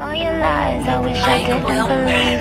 All your lies, I wish I I could believe